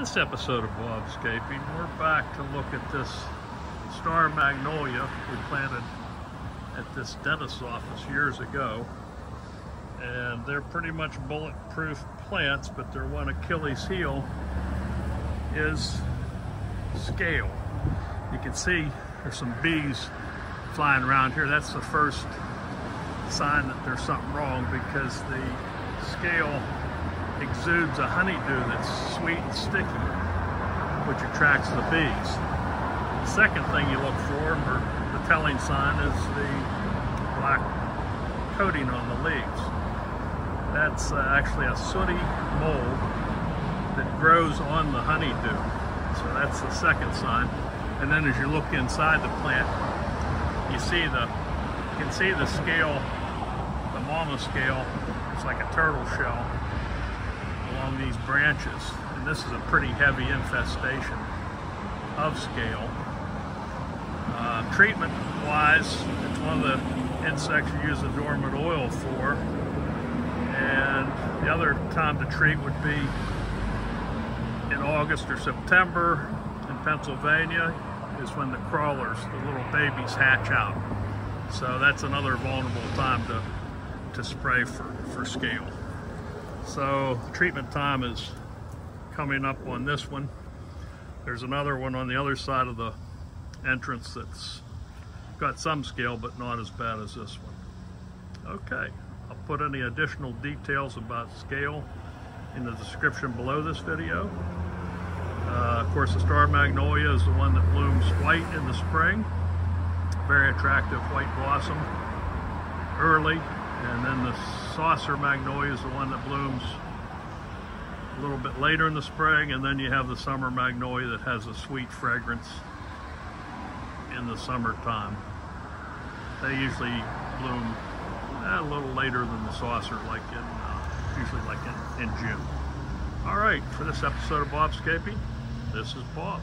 This episode of Bobscaping, we're back to look at this star magnolia we planted at this dentist's office years ago. And they're pretty much bulletproof plants, but their one Achilles heel is scale. You can see there's some bees flying around here. That's the first sign that there's something wrong because the scale exudes a honeydew that's sweet and sticky, which attracts the bees. The second thing you look for, or the telling sign, is the black coating on the leaves. That's uh, actually a sooty mold that grows on the honeydew. So that's the second sign. And then as you look inside the plant, you see the you can see the scale, the mama scale, it's like a turtle shell along these branches. And this is a pretty heavy infestation of scale. Uh, treatment wise, it's one of the insects you use the dormant oil for. And the other time to treat would be in August or September in Pennsylvania is when the crawlers, the little babies hatch out. So that's another vulnerable time to, to spray for, for scale. So the treatment time is coming up on this one. There's another one on the other side of the entrance that's got some scale, but not as bad as this one. Okay, I'll put any additional details about scale in the description below this video. Uh, of course, the star magnolia is the one that blooms white in the spring. Very attractive white blossom early and then the saucer magnolia is the one that blooms a little bit later in the spring. And then you have the summer magnolia that has a sweet fragrance in the summertime. They usually bloom eh, a little later than the saucer, like in, uh, usually like in, in June. All right, for this episode of Bobscaping, this is Bob.